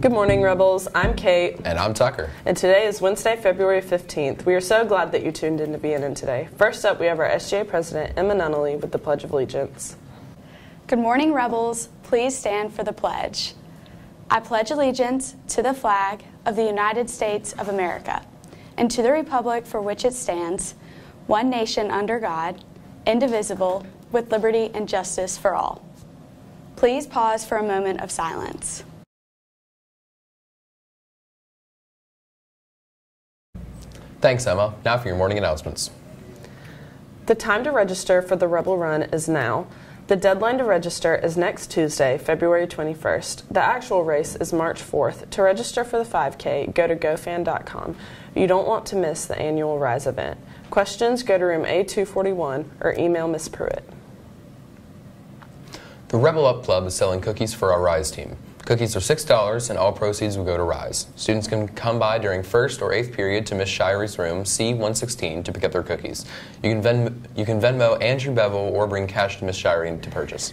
Good morning, Rebels. I'm Kate. And I'm Tucker. And today is Wednesday, February 15th. We are so glad that you tuned in to VNN today. First up, we have our SGA President, Emma Nunnally, with the Pledge of Allegiance. Good morning, Rebels. Please stand for the pledge. I pledge allegiance to the flag of the United States of America and to the republic for which it stands, one nation under God, indivisible, with liberty and justice for all. Please pause for a moment of silence. Thanks, Emma. Now for your morning announcements. The time to register for the Rebel Run is now. The deadline to register is next Tuesday, February 21st. The actual race is March 4th. To register for the 5K, go to gofan.com. You don't want to miss the annual Rise event. Questions, go to room A241 or email Miss Pruitt. The Rebel Up Club is selling cookies for our Rise team. Cookies are $6 and all proceeds will go to Rise. Students can come by during first or eighth period to Miss Shirey's room C116 to pick up their cookies. You can, Ven- you can Venmo Andrew Bevel or bring cash to Miss Shirey to purchase.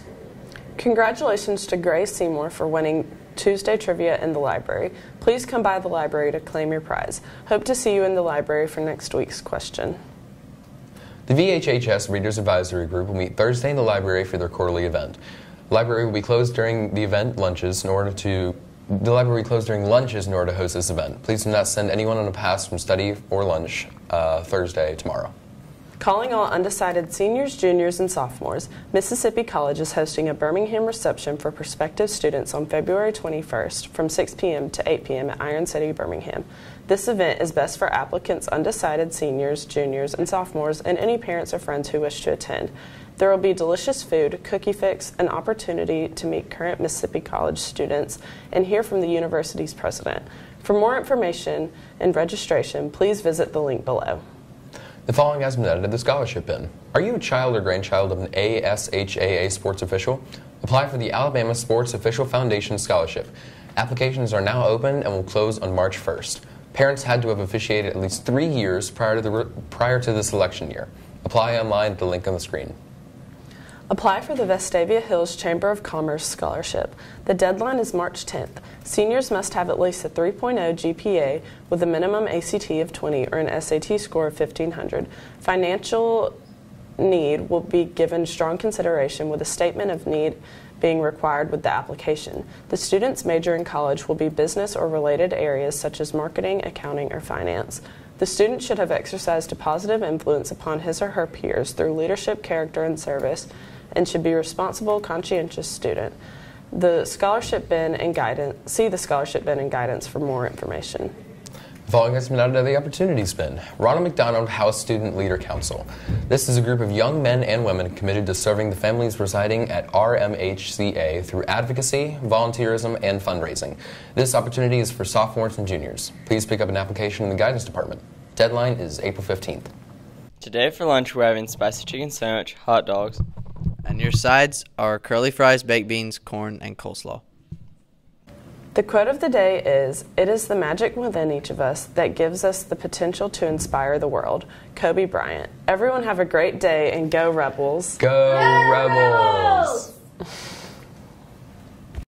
Congratulations to Grace Seymour for winning Tuesday trivia in the library. Please come by the library to claim your prize. Hope to see you in the library for next week's question. The VHHS Readers Advisory Group will meet Thursday in the library for their quarterly event. Library will be closed during the event lunches in order to the library closed during lunches in order to host this event. Please do not send anyone on a pass from study or lunch uh, Thursday tomorrow. Calling all undecided seniors, juniors, and sophomores, Mississippi College is hosting a Birmingham reception for prospective students on February 21st from 6 p.m. to 8 p.m. at Iron City, Birmingham. This event is best for applicants, undecided seniors, juniors, and sophomores, and any parents or friends who wish to attend. There will be delicious food, cookie fix, an opportunity to meet current Mississippi College students, and hear from the university's president. For more information and registration, please visit the link below. The following has been edited the scholarship bin. Are you a child or grandchild of an AHSAA sports official? Apply for the Alabama Sports Official Foundation Scholarship. Applications are now open and will close on March 1st. Parents had to have officiated at least three years prior to the, prior to the selection year. Apply online at the link on the screen. Apply for the Vestavia Hills Chamber of Commerce Scholarship. The deadline is March 10th. Seniors must have at least a 3.0 GPA with a minimum ACT of 20 or an SAT score of 1500. Financial need will be given strong consideration with a statement of need being required with the application. The student's major in college will be business or related areas such as marketing, accounting, or finance. The student should have exercised a positive influence upon his or her peers through leadership, character, and service and should be a responsible, conscientious student. The scholarship bin and guidance, see the scholarship bin and guidance for more information. Following has been added to the Opportunities Bin. Ronald McDonald House Student Leader Council. This is a group of young men and women committed to serving the families residing at RMHCA through advocacy, volunteerism, and fundraising. This opportunity is for sophomores and juniors. Please pick up an application in the guidance department. Deadline is April 15th. Today for lunch we're having spicy chicken sandwich, hot dogs, and your sides are curly fries, baked beans, corn, and coleslaw. The quote of the day is It is the magic within each of us that gives us the potential to inspire the world. Kobe Bryant. Everyone have a great day and go, Rebels. Go, go Rebels. Rebels.